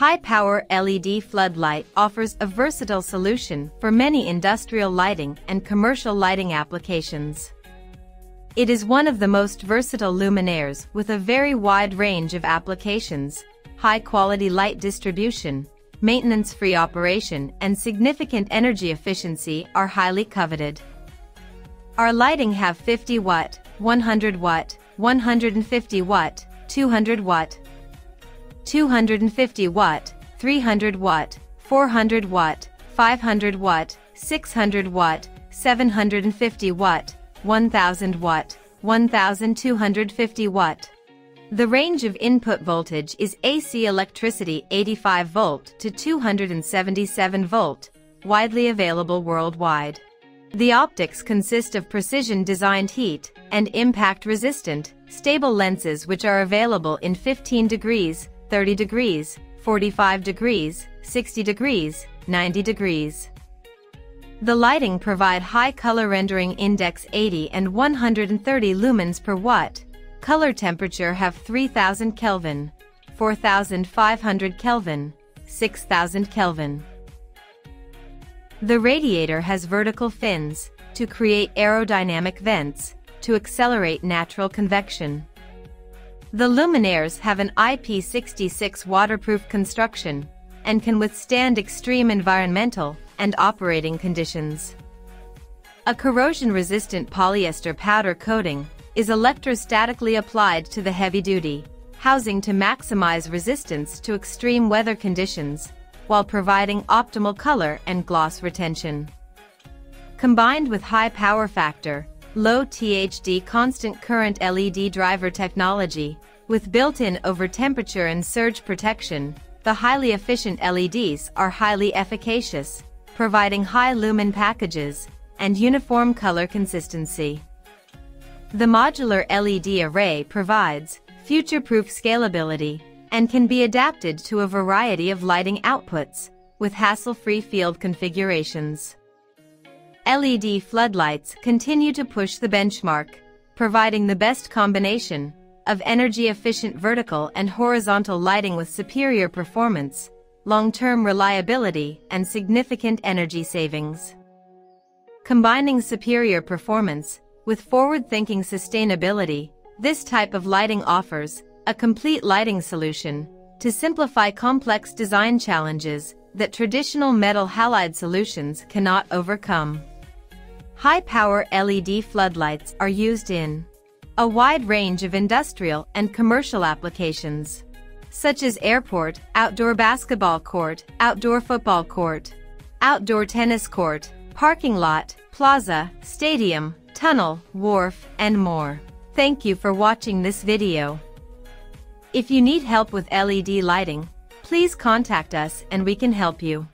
High-power LED floodlight offers a versatile solution for many industrial lighting and commercial lighting applications. It is one of the most versatile luminaires with a very wide range of applications, high-quality light distribution, maintenance-free operation and significant energy efficiency are highly coveted. Our lighting have 50 watt, 100 watt, 150 watt, 200 watt, 250 watt, 300 watt, 400 watt, 500 watt, 600 watt, 750 watt, 1000 watt, 1250 watt. The range of input voltage is AC electricity 85 volt to 277 volt, widely available worldwide. The optics consist of precision-designed heat and impact-resistant, stable lenses which are available in 15 degrees, 30 degrees, 45 degrees, 60 degrees, 90 degrees. The lighting provide high color rendering index 80 and 130 lumens per watt. Color temperature have 3000 Kelvin, 4500 Kelvin, 6000 Kelvin. The radiator has vertical fins to create aerodynamic vents to accelerate natural convection. The luminaires have an IP66 waterproof construction and can withstand extreme environmental and operating conditions. A corrosion-resistant polyester powder coating is electrostatically applied to the heavy-duty housing to maximize resistance to extreme weather conditions while providing optimal color and gloss retention. Combined with high power factor, low THD constant current LED driver technology, with built-in over-temperature and surge protection, the highly efficient LEDs are highly efficacious, providing high lumen packages and uniform color consistency. The modular LED array provides future-proof scalability and can be adapted to a variety of lighting outputs with hassle-free field configurations. LED floodlights continue to push the benchmark, providing the best combination of energy-efficient vertical and horizontal lighting with superior performance, long-term reliability, and significant energy savings. Combining superior performance with forward-thinking sustainability, this type of lighting offers a complete lighting solution to simplify complex design challenges that traditional metal halide solutions cannot overcome. High-power LED floodlights are used in a wide range of industrial and commercial applications, such as airport, outdoor basketball court, outdoor football court, outdoor tennis court, parking lot, plaza, stadium, tunnel, wharf, and more. Thank you for watching this video. If you need help with LED lighting, please contact us and we can help you.